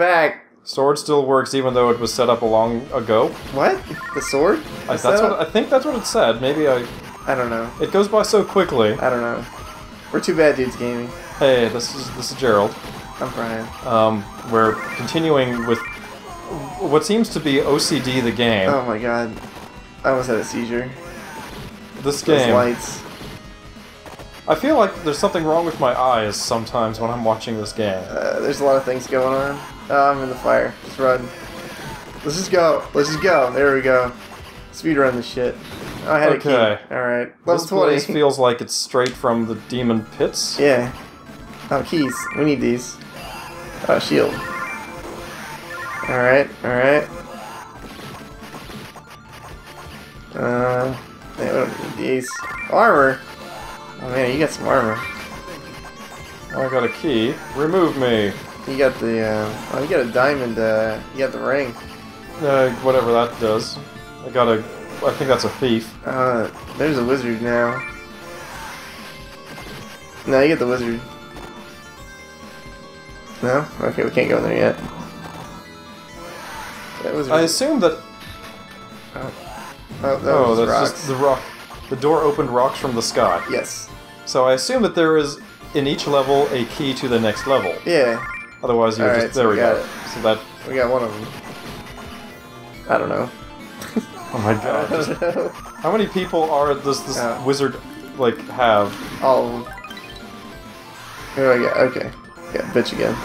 back. Sword still works even though it was set up a long ago. What? The sword? I, that's that- what I think. That's what it said. Maybe I. I don't know. It goes by so quickly. I don't know. We're two bad dudes gaming. Hey, this is this is Gerald. I'm Brian. Um, we're continuing with what seems to be OCD the game. Oh my god. I almost had a seizure. this Those game. lights. I feel like there's something wrong with my eyes sometimes when I'm watching this game. Uh, there's a lot of things going on. Oh, I'm in the fire. Just run. Let's just go. Let's just go. There we go. Speed run this shit. Oh, I had Okay. a key. Alright. Level This 20. place feels like it's straight from the demon pits. yeah. Oh, keys. We need these. Oh, shield. Alright, alright. Uh, we don't need these. Armor! Oh man, you got some armor. I got a key. Remove me. You got the, uh, oh, you got a diamond, uh, you got the ring. Uh, whatever that does. I got a. I think that's a thief. Uh, there's a wizard now. No, you get the wizard. No? Okay, we can't go in there yet. That wizard. I assume that. oh, that Oh, was that's rocks. just the rock. The door opened rocks from the sky. Yes. So I assume that there is in each level a key to the next level. Yeah, Otherwise, you Alright, just so there we go. it. So that. we got one of them. I don't know. Oh my I god! don't just- know. how many people are does this Uh, wizard like have? All of them. Here I go. Okay. Yeah, bitch again.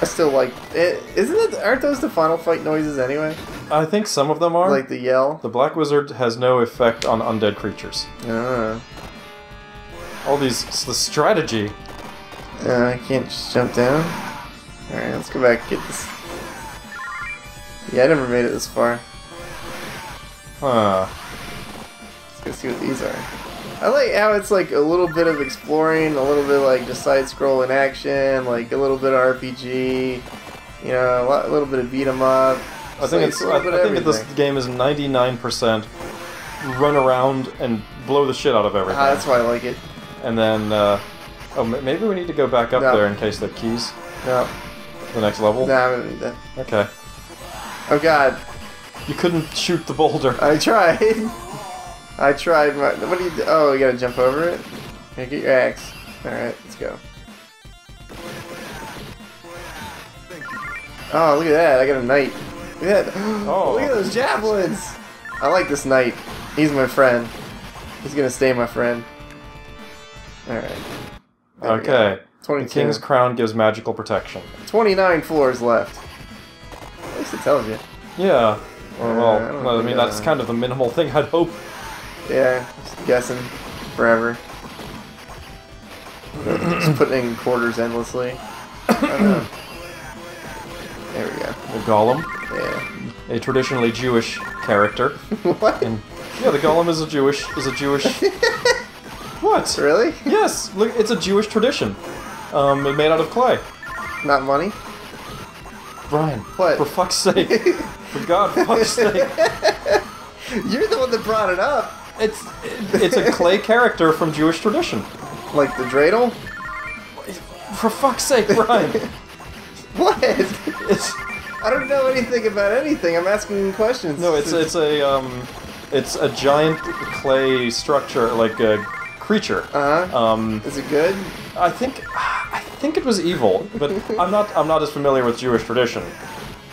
I still like it. Isn't it? Aren't those the final fight noises anyway? I think some of them are. Like the yell. the black wizard has no effect on undead creatures. Uh, All these the strategy. Uh, I can't just jump down. All right, let's go back and get this. Yeah, I never made it this far. Huh. Let's go see what these are. I like how it's like a little bit of exploring, a little bit like just side scrolling action, like a little bit of RPG, you know, a, lot, a little bit of beat 'em up. I think like it's. I, I think that this game is 99% run around and blow the shit out of everything. Ah, that's why I like it. and then, uh, oh, maybe we need to go back up No. there in case the keys No, the next level. no, I don't need that. Okay. Oh god, You couldn't shoot the boulder. I tried. I tried. My, what do you do? Oh, you gotta jump over it. Here, get your axe. All right, let's go. Oh, look at that! I got a knight. Look at that! Oh. look at those javelins. I like this knight. He's my friend. He's gonna stay my friend. All right. There. Okay. The king's crown gives magical protection. 29 floors left. At least it tells you. Yeah. Well, Uh, I well, I mean that's know. kind of the minimal thing I'd hope. Yeah, just guessing forever. just putting in quarters endlessly. I don't know. There we go. The golem, Yeah. a traditionally Jewish character, what? and yeah, the golem is a Jewish is a Jewish. what? Really? Yes, look, it's a Jewish tradition. Um, made out of clay. Not money? Brian, What? for fuck's sake, for God, fuck's sake, You're the one that brought it up. it's it's a clay character from Jewish tradition. Like the dreidel? For fuck's sake, Brian, What? it's I don't know anything about anything. I'm asking questions. no, it's it's a um, it's a giant clay structure, like a creature. Uh huh. Um, Is it good? I think I think it was evil, but I'm not I'm not as familiar with Jewish tradition.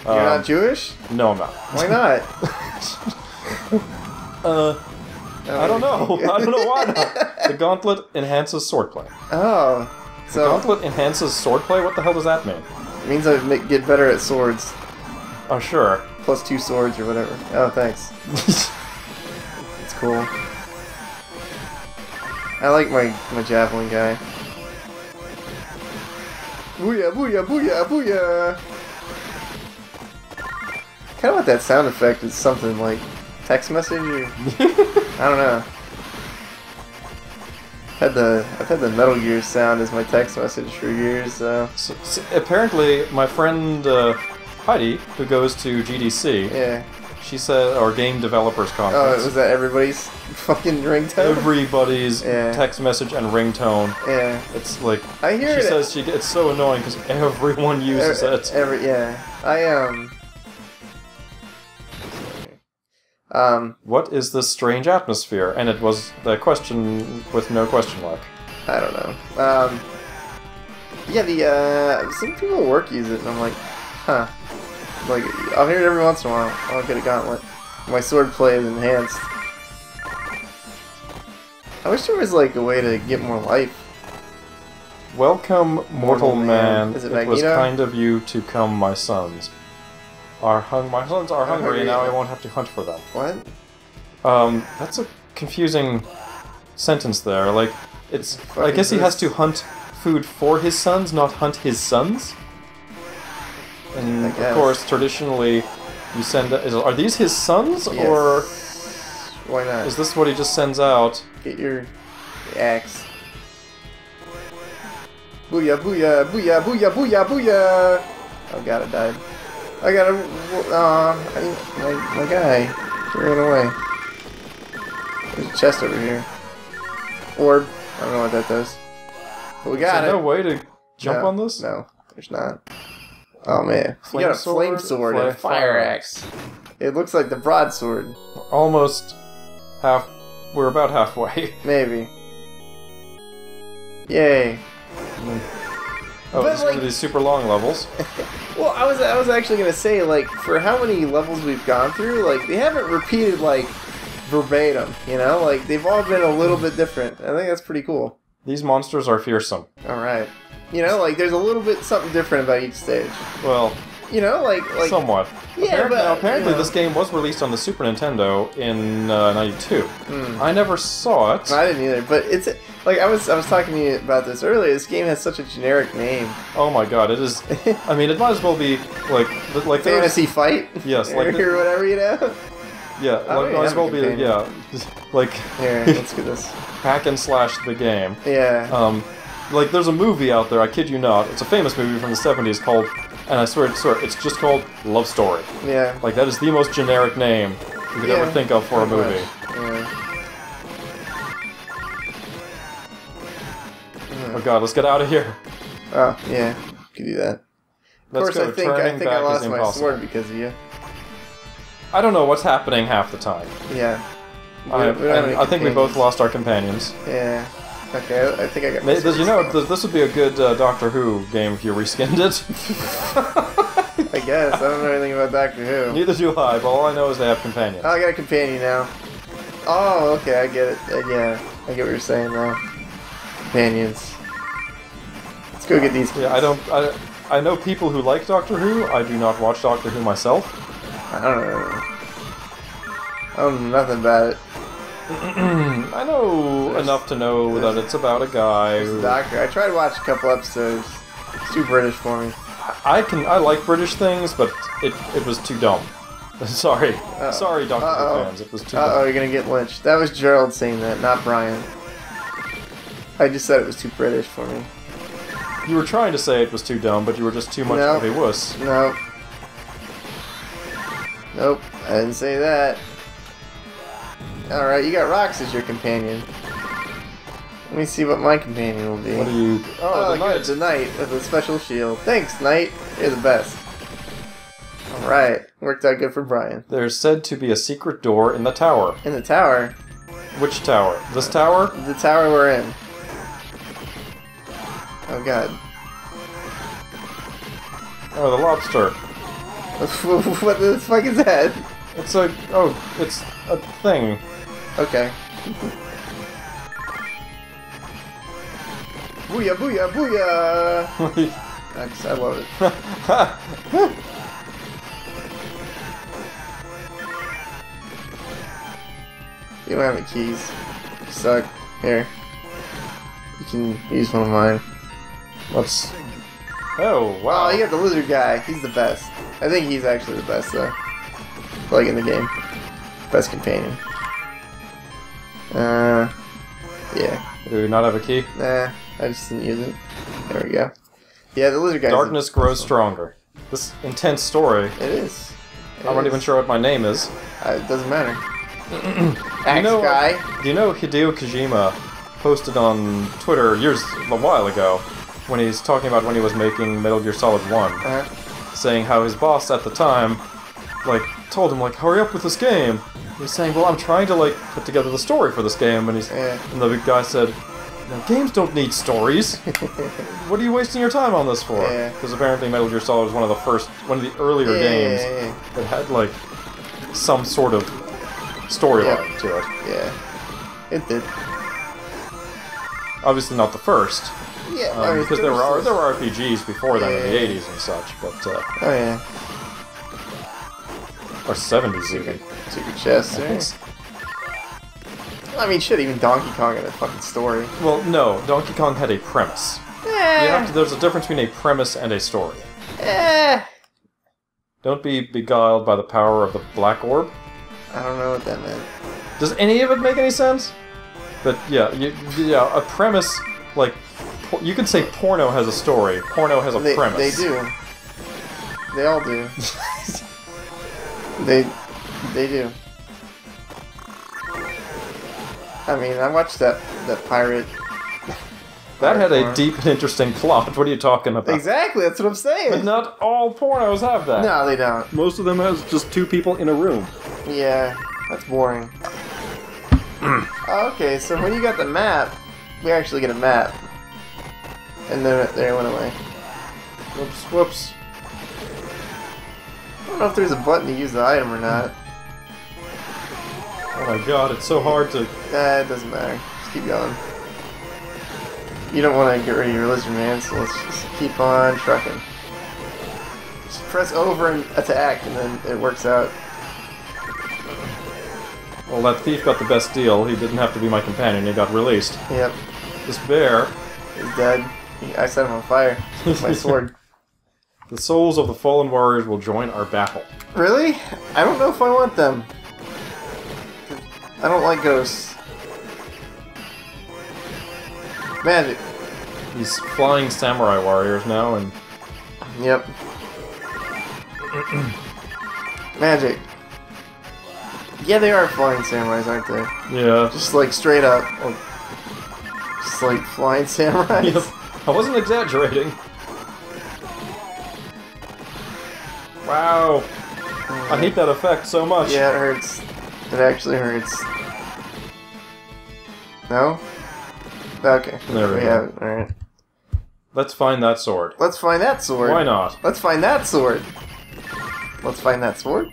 You're Um, not Jewish? No, I'm not. Why not? Uh, I don't know. I don't know why not. The gauntlet enhances swordplay. Oh. The gauntlet enhances swordplay? What the hell does that mean? it means I get better at swords. Oh, sure. Plus two swords or whatever. Oh, thanks. It's cool. I like my, my javelin guy. Booyah, booyah, booyah, booyah! Kind of want that sound effect is something like text message or I don't know. Had the I've had the Metal Gear sound as my text message for years. So So, so apparently, my friend uh, Heidi, who goes to GDC, yeah, She said, or game developers conference. Oh, conference. was that everybody's fucking ringtone? Everybody's Yeah. text message and ringtone. yeah. It's like I hear she it. says she gets so annoying because everyone uses every, it. Every yeah. I um. Um, What is this strange atmosphere? And it was the question with no question mark. I don't know. Um, yeah, the uh, some people at work use it, and I'm like, huh. Like, I'll hear it every once in a while. I'll get a gauntlet. My sword play is enhanced. I wish there was like a way to get more life. Welcome, mortal, Mortal man. man. Is it was kind of you to come, my sons. Are hung my sons are hungry, hungry. and now I won't have to hunt for them. What? Um, that's a confusing sentence there. Like, it's. I guess he has to hunt food for his sons, not hunt his sons. And of course, traditionally, you send. Is, are these his sons, Yes. or why not? is this what he just sends out? Get your axe. Booyah, booyah, booyah, booyah, booyah, booyah! Oh god, I died. I got a. Aw, uh, I- my, my guy. Ran away. There's a chest over here. Orb. I don't know what that does. But we Is got there it. no way to jump No, on this? No, there's not. Oh man. Flame you got a sword, flame sword and a fire fire axe. It looks like the broadsword. Almost half. We're about halfway. Maybe. Yay. Oh, But, this is one like- of these super long levels. Well, I was I was actually gonna say like for how many levels we've gone through, like they haven't repeated like verbatim, you know, like they've all been a little bit different. I think that's pretty cool. These monsters are fearsome. All right, you know, like there's a little bit something different about each stage. Well, You know, like like somewhat. Yeah, apparently, but, apparently you know. this game was released on the Super Nintendo in uh, '92. Hmm. I never saw it. I didn't either, but it's like I was I was talking to you about this earlier. This game has such a generic name, Oh my god, it is. I mean, it might as well be like like fantasy fight. Yes, like the- or whatever you know. Yeah, Oh, like yeah, might as well be yeah, like Here, let's get this. hack and slash the game. Yeah. Um, like there's a movie out there. I kid you not. It's a famous movie from the '70s called, and I swear, swear, it's just called Love Story. yeah. Like that is the most generic name you could Yeah, ever think of for a movie. Yeah. Oh god, let's get out of here. Oh, yeah. Could do that. Of course. I think I think I lost my sword because of you. I don't know what's happening half the time. Yeah. We- I, we I think we both lost our companions. Yeah. Okay, I, I think I got. my Does you know this would be a good uh, Doctor Who game if you reskinned it? I guess I don't know anything about Doctor Who. Neither do I, but all I know is they have companions. Oh, I got a companion now. Oh, okay, I get it. Uh, yeah, I get what you're saying now. Companions. Let's go get these. Yeah, I don't. I, I know people who like Doctor Who. I do not watch Doctor Who myself. I don't know. I don't know nothing about it. I know There's- enough to know that it's about a guy who. Doctor. I tried to watch a couple episodes. It's too British for me. I can. I like British things, but it it was too dumb. Sorry, Uh-oh. sorry, Doctor Uh-oh. Who fans. It was too Uh oh, dumb. you're gonna get lynched. That was Gerald saying that, not Brian. I just said it was too British for me. You were trying to say it was too dumb, but you were just too much No. of a wuss. Nope. Nope, I didn't say that. Alright, you got rocks as your companion. Let me see what my companion will be. What are you? Oh, Oh, the good, knight. the knight with a special shield. Thanks, knight. You're the best. Alright, worked out good for Brian. There's said to be a secret door in the tower. In the tower, Which tower? This tower? the tower we're in. Oh god. Oh, the lobster. what the fuck is that? It's a. Oh, it's a thing. Okay. booyah, booyah, booyah! Thanks, I love it. You don't have the keys. You suck. Here. You can use one of mine. Let's. Oh wow! Wow, you got the lizard guy. He's the best. I think he's actually the best, though. Like in the game. Best companion. Uh, yeah. Do we not have a key? Nah, I just didn't use it. There we go. Yeah, the lizard guy. Darkness grows stronger. This intense story. It is. I'm not even sure what my name is. Uh, it doesn't matter. Axe know- guy. Do you know Hideo Kojima posted on Twitter years a while ago when he's talking about when he was making Metal Gear Solid 1, Uh, saying how his boss at the time like told him like hurry up with this game. He's saying, "Well, I'm trying to like put together the story for this game." And he's Yeah. and the big guy said, "No, games don't need stories. what are you wasting your time on this for?" Yeah. Because apparently Metal Gear Solid was one of the first one of the earlier yeah, games yeah, yeah, that had like some sort of storyline Yeah. to it. yeah. It did. Obviously not the first, Yeah, um, because there were there were RPGs before then in the 80s and such, but uh, Oh yeah, or 70s even. secret chest. I yeah. think s- I mean, shit. Even Donkey Kong had a fucking story. Well, no, Donkey Kong had a premise. You have to, there's a difference between a premise and a story. Eh. Don't be beguiled by the power of the black orb. I don't know what that meant. Does any of it make any sense? But yeah, you, yeah, a premise like por- you could say porno has a story. Porno has a They, premise. they do. They all do. they they do. I mean, I watched that that pirate. That had a deep and interesting plot. What are you talking about? Exactly, that's what I'm saying. But not all pornos have that. No, they don't. Most of them has just two people in a room. Yeah, that's boring. okay, so when you got the map, we actually get a map. And then it, there it went away. Whoops, whoops. I don't know if there's a button to use the item or not. Oh my god, it's so hard to. Nah, it doesn't matter. Just keep going. You don't want to get rid of your lizard man, so let's just keep on trucking. Just press over and attack, and then it works out. Well, that thief got the best deal. He didn't have to be my companion. He got released. Yep, This bear, Is dead. I set him on fire with my sword. The souls of the fallen warriors will join our battle. Really? I don't know if I want them. I don't like ghosts. Magic. These flying samurai warriors now, and Yep. Magic. Yeah, they are flying samurais, aren't they? yeah. Just like straight up. Like, just like flying samurais. Yep. I wasn't exaggerating. Wow. I hate that effect so much. Yeah, it hurts. It actually hurts. No? Okay. There we we go. have it. Alright. Let's find that sword. Let's find that sword. Why not? Let's find that sword. Let's find that sword.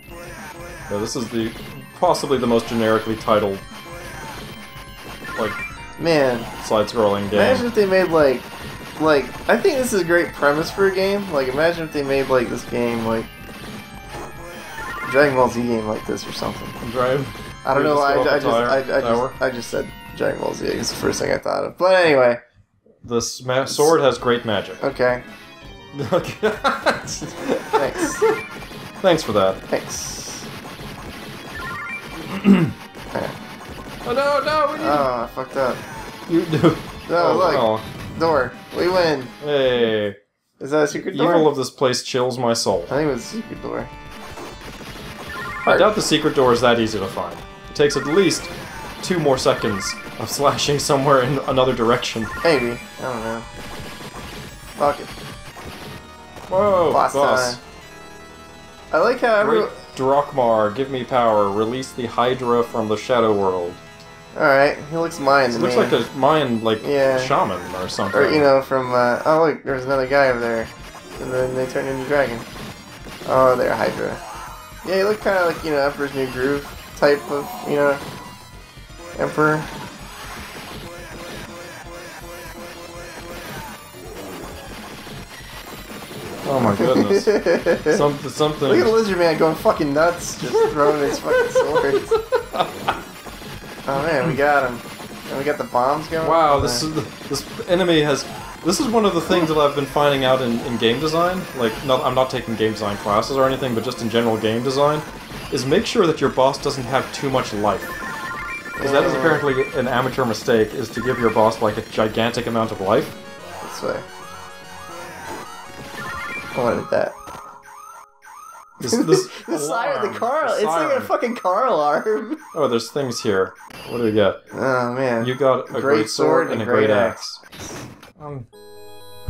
Yeah, this is the possibly the most generically titled like Man, side-scrolling game. imagine if they made like, like I think this is a great premise for a game. Like, imagine if they made like this game like Dragon Ball Z game like this or something. Drive. I don't know. I, I just, I, I just, I just said Dragon Ball Z. It's the first thing I thought of. But anyway, The sma- sword has great magic. okay. Thanks. Thanks. For that. Thanks. Oh no, no, we need Oh, I fucked up. you do. No, oh, look, oh. door. We win. Hey, Is that a secret door? evil of this place chills my soul. I think it was a secret door. I doubt the secret door is that easy to find. It takes at least two more seconds of slashing somewhere in another direction. Maybe. I don't know. Fuck it. Whoa, Boss boss. time. I like how every. Great Drokmar, give me power. Release the Hydra from the Shadow World. Alright, he looks Mayan to looks me. like a Mayan, like, Yeah. shaman or something. Or, you know, from. Uh, oh, look, there's another guy over there. And then they turn into dragon. Oh, they're Hydra. Yeah, he look kind of like, you know, Emperor's New Groove type of, you know, Emperor. Oh my goodness. something, something. Look at the lizard man going fucking nuts, just throwing his fucking swords. Oh man, we got him. And we got the bombs going. Wow, oh, this is this enemy has. This is one of the things that I've been finding out in, in game design. Like, not, I'm not taking game design classes or anything, but just in general game design, is make sure that your boss doesn't have too much life. Because that is apparently an amateur mistake, is to give your boss like a gigantic amount of life. This way. I wanted that. This, this the siren, the car. the it's like a fucking car alarm. Oh, there's things here. What do we get? Oh man. You got a great, sword and a great axe. Um,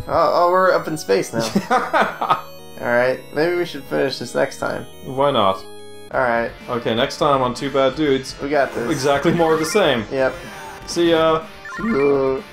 Oh, oh, we're up in space now. All right, maybe we should finish this next time. why not? All right, Okay, next time on Two Bad Dudes, we got this. exactly more of the same. Yep. See ya. See you.